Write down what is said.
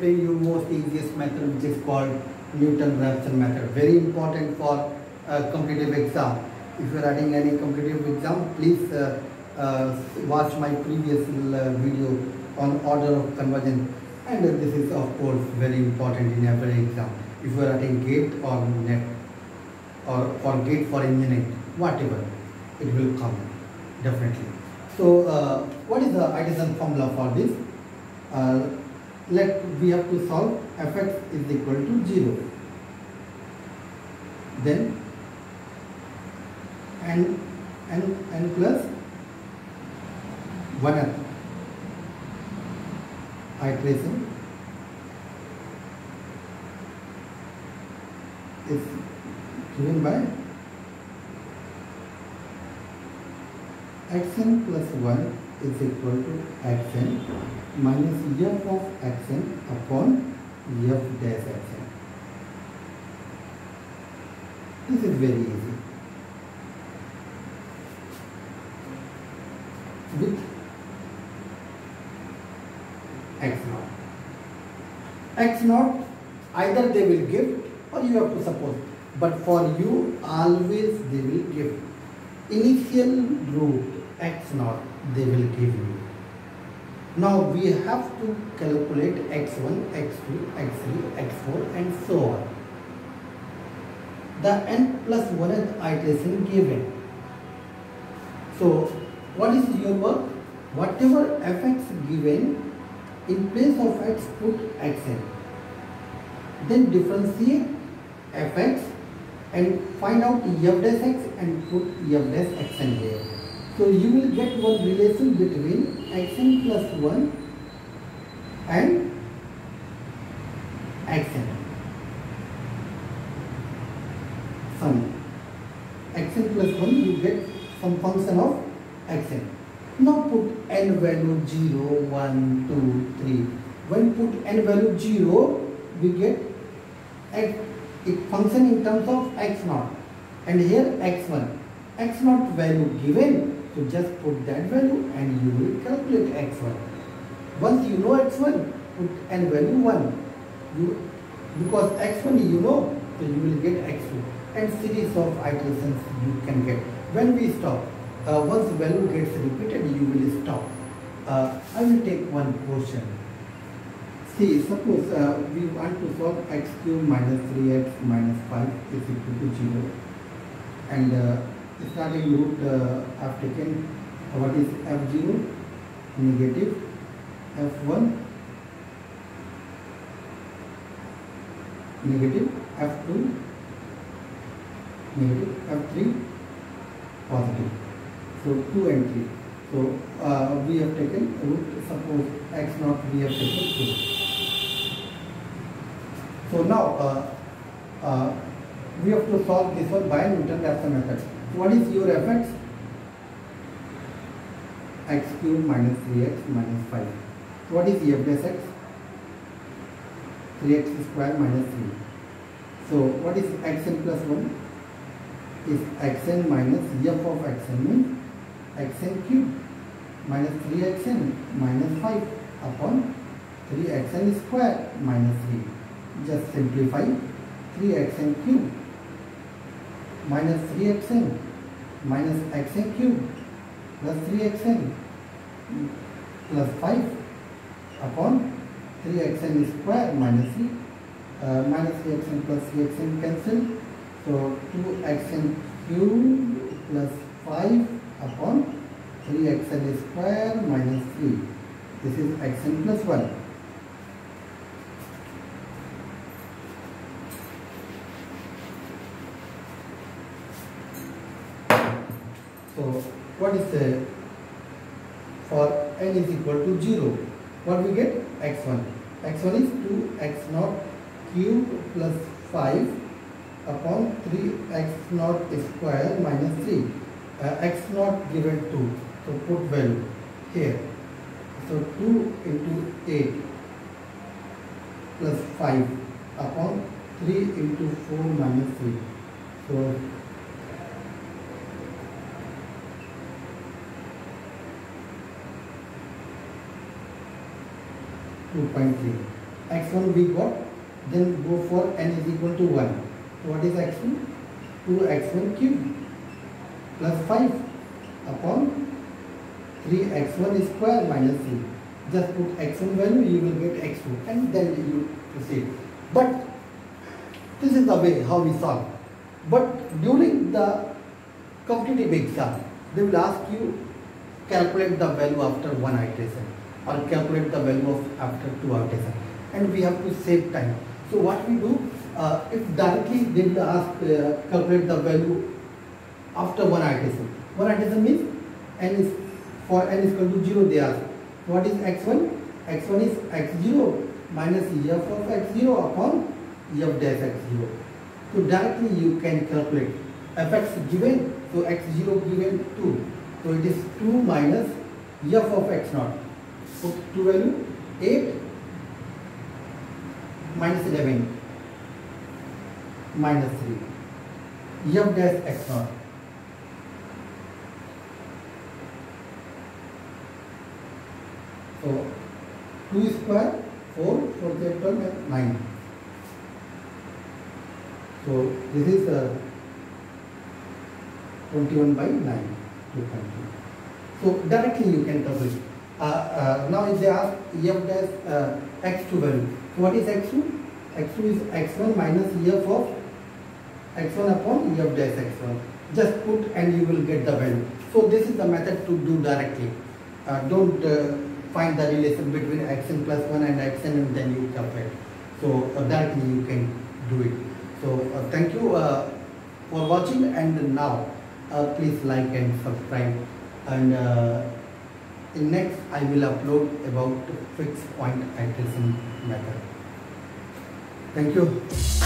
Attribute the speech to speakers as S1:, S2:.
S1: explain you most easiest method which is called Newton-Raphson method. Very important for uh, competitive exam. If you are writing any competitive exam, please uh, uh, watch my previous uh, video on order of convergence and this is of course very important in every exam. If you are writing gate or net or for gate for engineering, whatever, it will come definitely. So uh, what is the iteration formula for this? Let we have to solve fx is equal to 0 then n n n plus 1 iteration is given by xn plus 1 is equal to xn minus f of xn upon f dash xn. This is very easy. With x naught. x naught either they will give or you have to suppose. But for you always they will give. Initial root x naught they will give you. Now we have to calculate x1, x2, x3, x4 and so on. The n plus 1th iteration given. So what is your work? Whatever fx given in place of x put xn. Then differentiate fx and find out f dash x and put f dash xn here. So you will get one relation between xn plus 1 and xn. Sum. xn plus 1 you get some function of xn. Now put n value 0, 1, 2, 3. When put n value 0, we get x, it function in terms of x naught and here x1. x naught value given so just put that value and you will calculate x1. Once you know x1, put n value 1. You, because x1 you know, so you will get x2. And series of iterations you can get. When we stop, uh, once value gets repeated, you will stop. Uh, I will take one question. See, suppose uh, we want to solve x cube minus 3x minus 5 is equal to 0. And uh, starting root uh, I've taken. What is f0 negative f1 negative f2 negative f3 positive. So 2 and 3 so uh, we have taken root. Suppose x naught we have taken 2 so now uh, uh, we have to solve this one by Newton-Raphson method what is your fx? x cube minus 3x minus 5. What is f dash x? 3x square minus 3. So what is xn plus 1? Is xn minus f of xn means xn cube minus 3xn minus 5 upon 3xn square minus 3. Just simplify 3xn cube minus 3xn minus xn cube plus 3xn plus 5 upon 3xn square minus 3 uh, minus 3xn plus 3xn cancel. So 2xn cube plus 5 upon 3xn square minus 3 this is xn plus 1 So what is the for n is equal to 0 what we get? X1 x1 is 2 x naught cube plus 5 upon 3 x naught square minus 3 uh, x naught given 2 so put value here. So 2 into 8 plus 5 upon 3 into 4 minus 3 so 2.3 x1 we got then go for n is equal to 1 what is x2 2x1 cube plus 5 upon 3x1 square minus c just put x1 value you will get x2 and then you proceed. But this is the way how we solve. But during the competitive exam they will ask you calculate the value after one iteration or calculate the value of after two iteration and we have to save time. So what we do, uh, if directly they will ask uh, calculate the value after one iteration. One iteration means n is for n is equal to 0 they ask. What is x1? x1 is x0 minus f of x0 upon f dash x0. So directly you can calculate fx given, so x0 given 2. So it is 2 minus f of x0 four two value at minus eleven minus three Yama dash x not तो two square four four के twelve nine so this is uh, 21 by 9 2.2 so directly you can calculate Uh, uh, now if they ask f dash uh, x2 value, so what is x2? x2 is x1 minus f of x1 upon f dash x1. Just put and you will get the value. So this is the method to do directly. Uh, don't uh, find the relation between xn plus 1 and xn and then you calculate. So uh, directly you can do it. So thank you for watching and now uh, please like and subscribe and uh, in next I will upload about fixed point iteration method. Thank you.